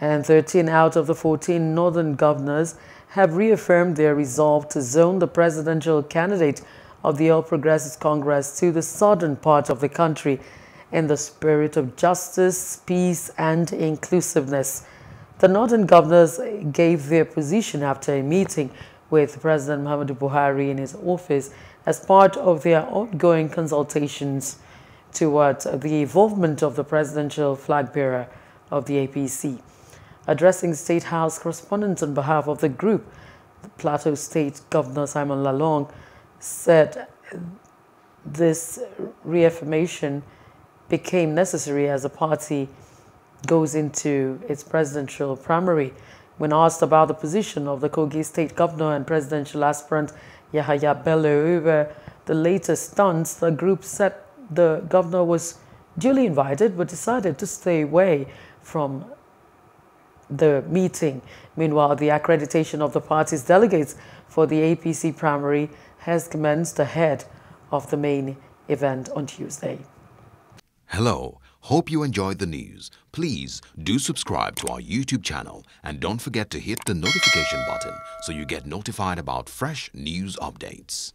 And 13 out of the 14 northern governors have reaffirmed their resolve to zone the presidential candidate of the All Progressives Congress to the southern part of the country in the spirit of justice, peace, and inclusiveness. The northern governors gave their position after a meeting with President Muhammadu Buhari in his office as part of their ongoing consultations toward the involvement of the presidential flag bearer of the APC. Addressing State House correspondents on behalf of the group, the Plateau State Governor Simon Lalong said this reaffirmation became necessary as the party goes into its presidential primary. When asked about the position of the Kogi State Governor and presidential aspirant Yahaya Bello over the latest stunts, the group said the governor was duly invited but decided to stay away from the meeting. Meanwhile, the accreditation of the party's delegates for the APC primary has commenced ahead of the main event on Tuesday. Hello. Hope you enjoyed the news. Please do subscribe to our YouTube channel and don't forget to hit the notification button so you get notified about fresh news updates.